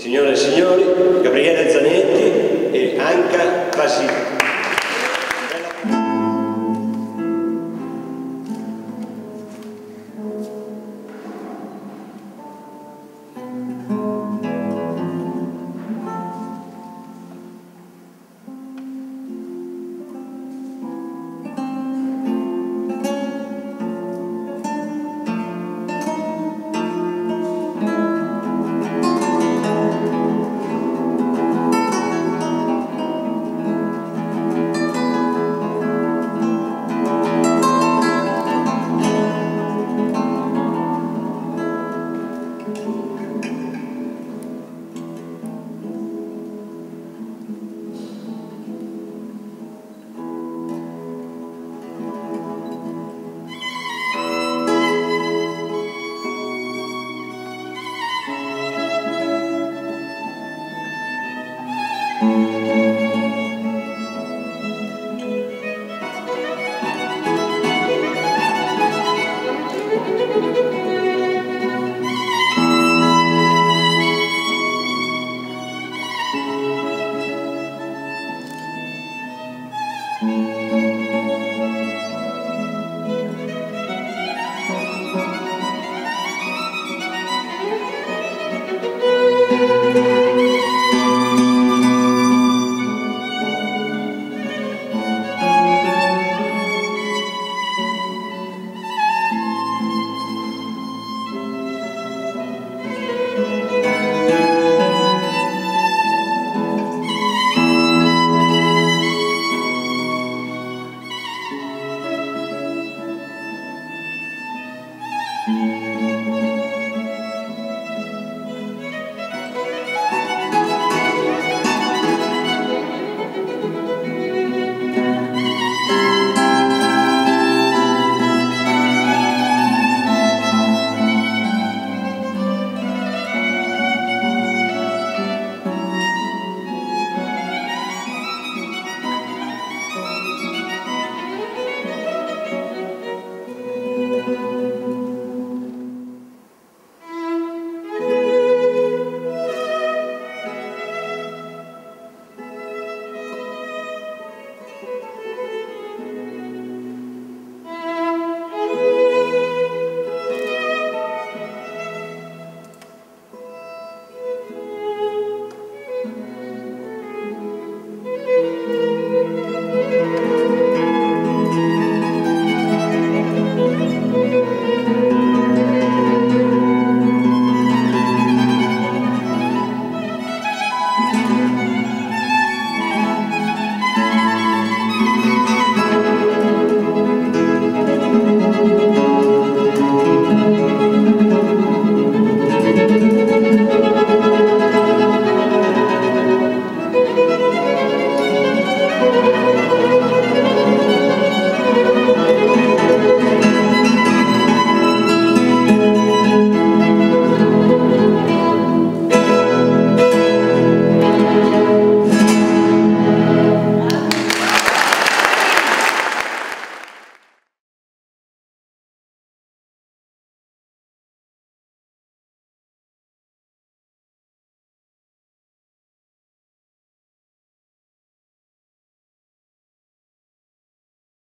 Signore e signori, Mm-hmm.